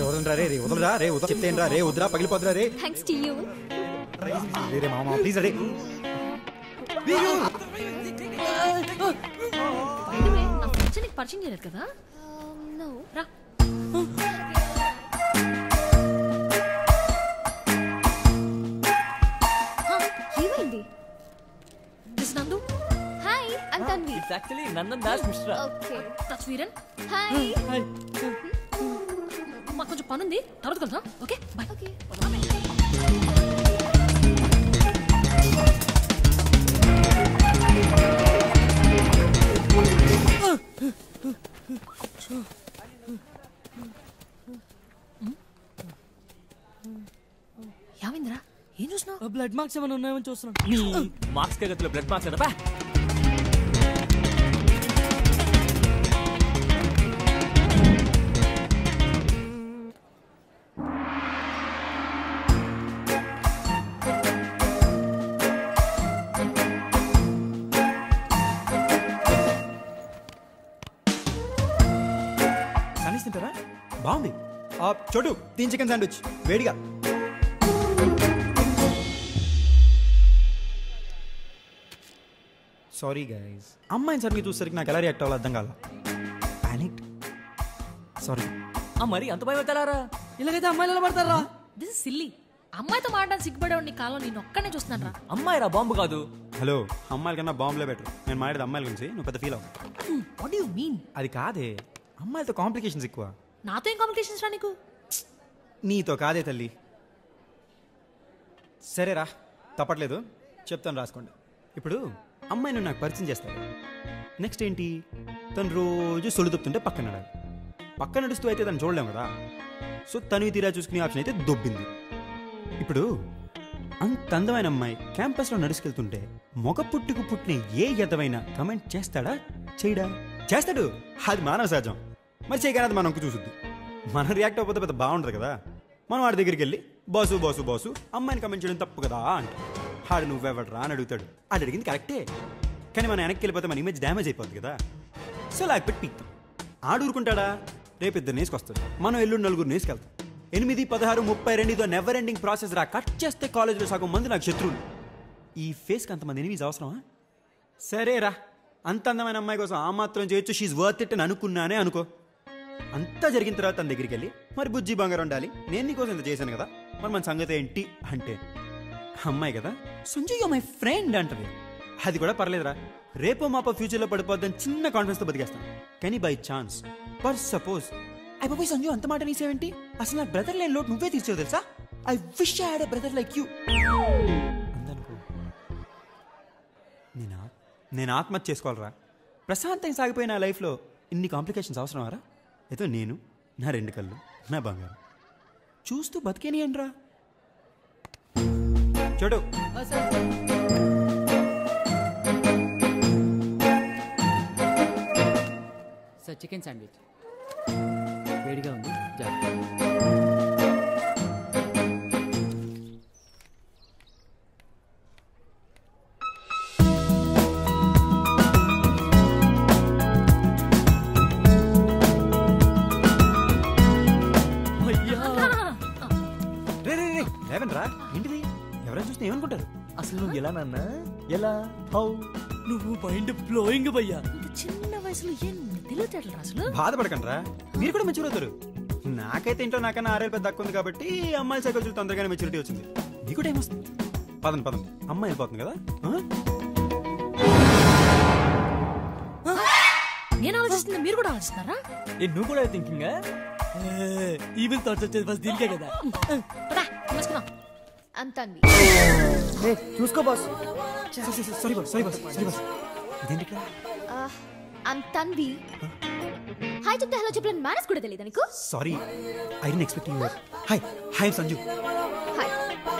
రే వదలరా రే రే వదలరా? రే వదల చెప్తేంట్రా రే వదరా పగిలిపోతురా రే. థ్యాంక్స్ టు యూ రే రే మామ ప్లీజ్ రే పరిచయం చేయలేదు కదా? నో రా. హా, ఏమైంది? This Nandu hi I'm Tanvi it's actually Nandan Das Mishra okay that's Veeran hi hi మాకు కొంచెం పని ఉంది తర్వాత కలుద్దాం. ఓకే? By okay. యావింద్రా ఏం చూసినావు బ్లడ్ మార్క్స్ ఏమైనా ఉన్నాయని చూస్తున్నాను మార్క్స్ బ్లడ్ మార్క్స్ కదా తింటారా? బాగుంది. ఆ, చోటు తీన్ చికెన్ శాండ్విచ్. వేడిగా. సారీ గైస్ అమ్మాయిని సరిగ్గా చూసరికి నాకు ఎలా రియాక్ట్ అవ్వాలో అర్థం కాల. పానిక్ సారీ ఆ మరి అంత భయం ఎత్తలారా ఇలాగైతే అమ్మాయిలు ఎలా పడతారా? దిస్ ఇస్ సిల్లీ అమ్మాయితో మాట్లాడడానికి సిగ్గుపడేవాడు నీ కాలం నేను ఒక్కనే చూస్తున్నాను రా అమ్మాయి రా బాంబు కాదు. హలో అమ్మాయిల కన్నా బాంబులే బెటర్ నేను మాట్లాడేది అమ్మాయిల గురించి నువ్వు పెద్ద ఫీల్ అవ్వు. వాట్ యు మీన్ అది కాదే. అమ్మాయిలతో కాంప్లికేషన్స్ ఎక్కువ. నాతో ఏం కాంప్లికేషన్స్ రా నీకు? నీతో కాదే తల్లి. సరేరా తప్పట్లేదు. చెప్తాను రాసుకోండి. ఇప్పుడు అమ్మాయిని నాకు పరిచయం చేస్తాడు నెక్స్ట్ ఏంటి? తను రోజు సొలు తప్పుతుంటే పక్కన నడాలి పక్కన నడుస్తూ అయితే తను చూడలేం కదా. సో తను తీరా చూసుకునే ఆప్షన్ అయితే దొబ్బింది. ఇప్పుడు అంత అందమైన అమ్మాయి క్యాంపస్లో నడుచుకెళ్తుంటే మొగ పుట్టుకు పుట్టిన ఏ ఎదవైనా కమెంట్ చేస్తాడా? చేయడా? చేస్తాడు. అది మానవ సహజం. మరి చేయగానే అది మనకు చూసుద్ది. మనం రియాక్ట్ అవ్వకపోతే పెద్ద బాగుంటుంది కదా. మనం వాడి దగ్గరికి వెళ్ళి బాసు బాసు బాసు అమ్మాయిని కమెంట్ చేయడం తప్పు కదా అంట ఆడు నువ్వెవడరా అని అడుగుతాడు. ఆడు అడిగింది కరెక్టే కానీ మనం వెనక్కి వెళ్ళిపోతే మన ఇమేజ్ డ్యామేజ్ అయిపోద్ది కదా. సో లేకపోతే పెట్టి పీక్తాం ఆడు ఊరుకుంటాడా? రేపు ఇద్దరు నేసుకొస్తాడు మనం ఎల్లుండి నలుగురు నేసుకెళ్తాం. ఎనిమిది పదహారు ముప్పై రెండుతో నెవర్ ఎండింగ్ ప్రాసెస్ రా. కట్ చేస్తే కాలేజీలో సగం మంది నాకు శత్రువులు. ఈ ఫేస్కి అంతమంది ఎనిమిది అవసరమా? సరేరా. అంత అందమైన అమ్మాయి కోసం ఆ మాత్రం చేయొచ్చు. షీజ్ వర్త్ ఇట్ అని అనుకున్నానే అనుకో. అంతా జరిగిన తర్వాత తన దగ్గరికి వెళ్ళి మరి బుజ్జి బంగారం ఉండాలి నేను నీకోసం ఇంత చేశాను కదా మరి మన సంగతి ఏంటి? అంటే అమ్మాయి కదా సంజయ్ మై ఫ్రెండ్ అంటది. అది కూడా పర్లేదురా. రేపో మాపో ఫ్యూచర్లో పడిపోద్దని చిన్న కాన్ఫిడెన్స్తో బతికేస్తాను. కానీ by chance per suppose I బాబోయ్ సంజు అంత మాట నీసేవేంటి? అసలు నా బ్రదర్ లేని లోటు నువ్వే తీర్చావు తెలుసా? I wish I had brother like you అందనుకో నేను నేను ఆత్మహత్య చేసుకోవాలరా. ప్రశాంతంగా సాగిపోయిన నా లైఫ్లో ఇన్ని కాంప్లికేషన్స్ అవసరమారా ఏదో నేను నా రెండు కళ్ళు నా బంగారం. చూస్తూ బతికేనియండి చూడు. సార్ చికెన్ శాండ్విచ్ వేడిగా ఉంది. జాగ్రత్త. చూస్తే ఏమనుకుంటారు? అసలు నువ్వు ఎలా నాన్న? ఎలా? హౌ? నువ్వు మైండ్ బ్లోయింగ్ భయ్యా. చిన్న వయసులో ఏం తెలియటట్లు రా అసలు? బాధపడకండి రా మీరు కూడా మెచ్యూర్ అవుతారు. నాకైతే ఇంట్లో నాకన్నా ఆరేళ్ళు పెద్ద తక్కువ ఉంది కాబట్టి అమ్మాయిల సైకిల్ తొందరగానే మెచ్యూరిటీ వచ్చింది. మీకు కూడా ఏమొస్తుంది? పదండి పదండి. అమ్మాయి వెళ్ళిపోతుంది కదా? నేను ఆలోచిస్తున్నా మీరు కూడా ఆలోచిస్తున్నారా? ఏ నువ్వు కూడా థింకింగ్ ఈవిల్ థాట్స్ వచ్చేది ఫస్ట్ దీనికే కదా. పదా వేసుకుందాం అంతన్వి చూసుకో boss. Sorry boss sorry boss sorry boss. ఇదేంటి ఇక్కడ అంతన్వి హాయ్ చెప్తే హలో చెప్పలేని మేనేజ్ కూడా తెలియదు నీకు? Sorry I didn't expect you hi hi Sanju